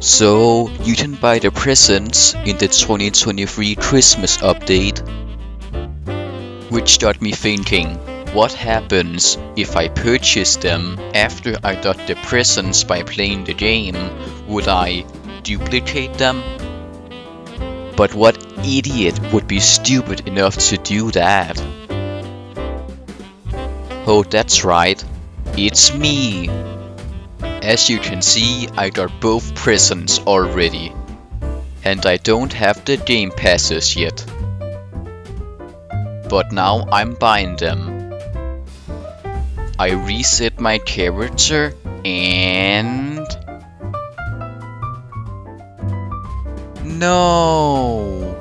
So, you can buy the presents in the 2023 Christmas update. Which got me thinking, what happens if I purchase them after I got the presents by playing the game? Would I duplicate them? But what idiot would be stupid enough to do that? Oh, that's right. It's me. As you can see, I got both presents already. And I don't have the game passes yet. But now I'm buying them. I reset my character and... No!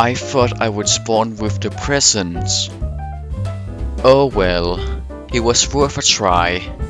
I thought I would spawn with the presents. Oh well, it was worth a try.